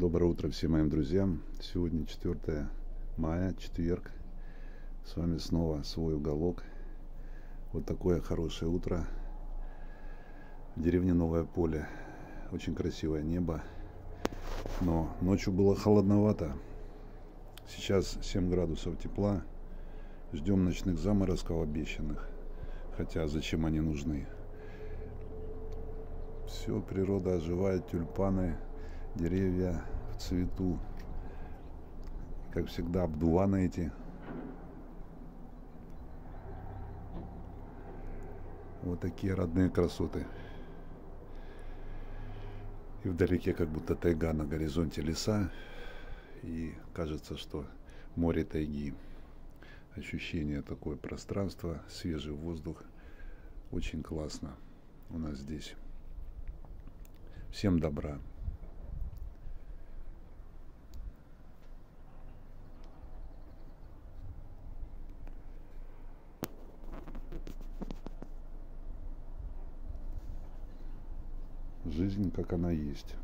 Доброе утро всем моим друзьям. Сегодня 4 мая, четверг. С вами снова свой уголок. Вот такое хорошее утро. В деревне Новое Поле. Очень красивое небо. Но ночью было холодновато. Сейчас 7 градусов тепла. Ждем ночных заморозков обещанных. Хотя зачем они нужны? Все, природа оживает, тюльпаны, деревья в цвету. Как всегда, обдуваны эти. Вот такие родные красоты. И вдалеке как будто тайга на горизонте леса. И кажется, что море тайги. Ощущение такое пространство, свежий воздух. Очень классно у нас здесь. Всем добра. Жизнь, как она есть.